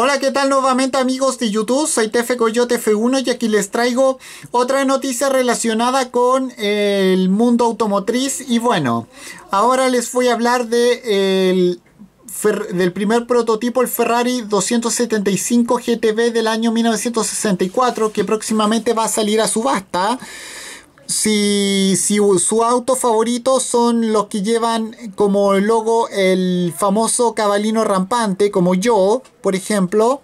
Hola, ¿qué tal nuevamente amigos de YouTube? Soy Tefe Coyote F1 y aquí les traigo otra noticia relacionada con el mundo automotriz. Y bueno, ahora les voy a hablar de del primer prototipo, el Ferrari 275 GTB del año 1964, que próximamente va a salir a subasta si, si su auto favorito son los que llevan como logo el famoso cabalino rampante, como yo, por ejemplo,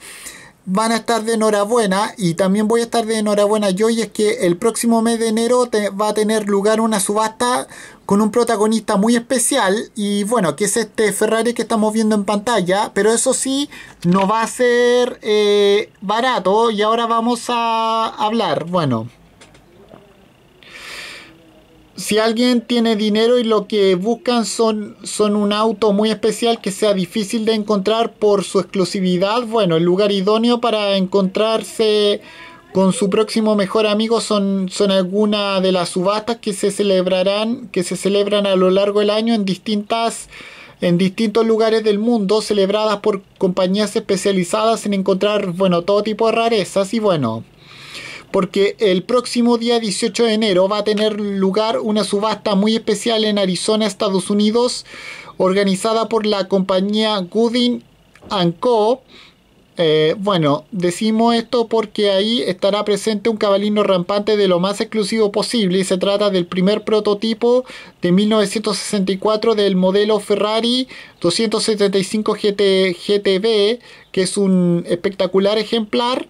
van a estar de enhorabuena. Y también voy a estar de enhorabuena yo y es que el próximo mes de enero va a tener lugar una subasta con un protagonista muy especial. Y bueno, que es este Ferrari que estamos viendo en pantalla, pero eso sí, no va a ser eh, barato. Y ahora vamos a hablar, bueno si alguien tiene dinero y lo que buscan son, son un auto muy especial que sea difícil de encontrar por su exclusividad, bueno, el lugar idóneo para encontrarse con su próximo mejor amigo son, son algunas de las subastas que se celebrarán, que se celebran a lo largo del año en distintas en distintos lugares del mundo, celebradas por compañías especializadas en encontrar, bueno, todo tipo de rarezas y bueno, porque el próximo día 18 de enero va a tener lugar una subasta muy especial en Arizona, Estados Unidos, organizada por la compañía Gooding Co. Eh, bueno, decimos esto porque ahí estará presente un cabalino rampante de lo más exclusivo posible y se trata del primer prototipo de 1964 del modelo Ferrari 275 GT, GTB, que es un espectacular ejemplar.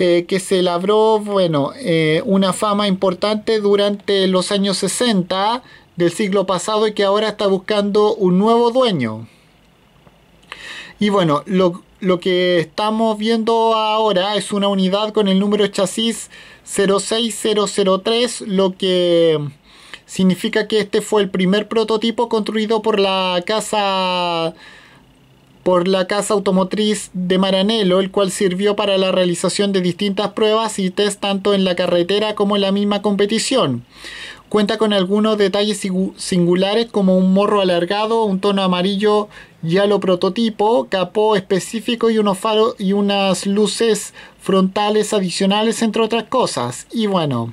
Eh, que se labró, bueno, eh, una fama importante durante los años 60 del siglo pasado y que ahora está buscando un nuevo dueño. Y bueno, lo, lo que estamos viendo ahora es una unidad con el número chasis 06003, lo que significa que este fue el primer prototipo construido por la casa por la Casa Automotriz de Maranello, el cual sirvió para la realización de distintas pruebas y test tanto en la carretera como en la misma competición. Cuenta con algunos detalles singulares como un morro alargado, un tono amarillo lo prototipo, capó específico y unos faros y unas luces frontales adicionales entre otras cosas. Y bueno,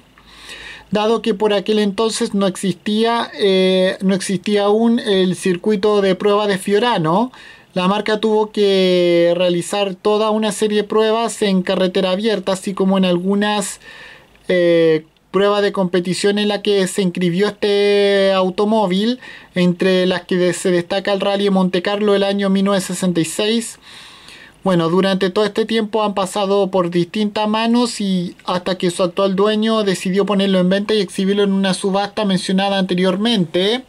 dado que por aquel entonces no existía, eh, no existía aún el circuito de prueba de Fiorano, la marca tuvo que realizar toda una serie de pruebas en carretera abierta, así como en algunas eh, pruebas de competición en la que se inscribió este automóvil, entre las que se destaca el Rally Monte Carlo del año 1966. Bueno, durante todo este tiempo han pasado por distintas manos y hasta que su actual dueño decidió ponerlo en venta y exhibirlo en una subasta mencionada anteriormente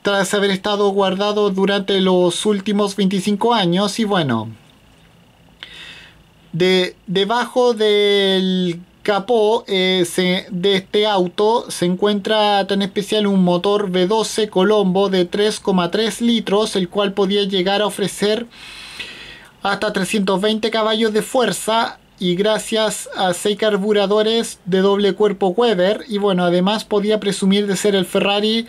tras haber estado guardado durante los últimos 25 años. Y bueno, de, debajo del capó eh, de este auto se encuentra tan especial un motor V12 Colombo de 3,3 litros, el cual podía llegar a ofrecer hasta 320 caballos de fuerza y gracias a 6 carburadores de doble cuerpo Weber y bueno además podía presumir de ser el Ferrari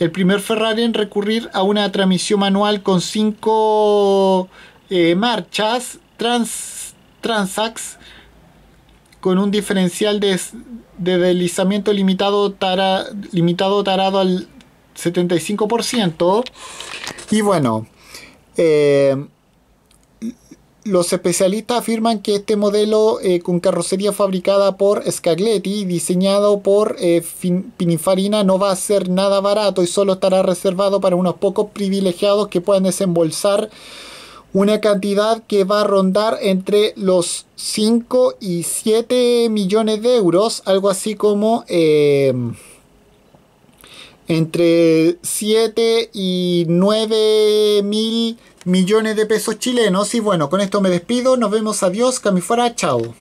el primer Ferrari en recurrir a una transmisión manual con 5 eh, marchas trans, Transax con un diferencial de, deslizamiento limitado, limitado tarado al 75%. Y bueno, eh, los especialistas afirman que este modelo eh, con carrocería fabricada por Scagletti, diseñado por eh, Pininfarina, no va a ser nada barato y solo estará reservado para unos pocos privilegiados que puedan desembolsar una cantidad que va a rondar entre los 5 y 7 millones de euros, algo así como eh, entre 7 y 9 mil millones de pesos chilenos. Y bueno, con esto me despido. Nos vemos. Adiós. Cami fuera. Chao.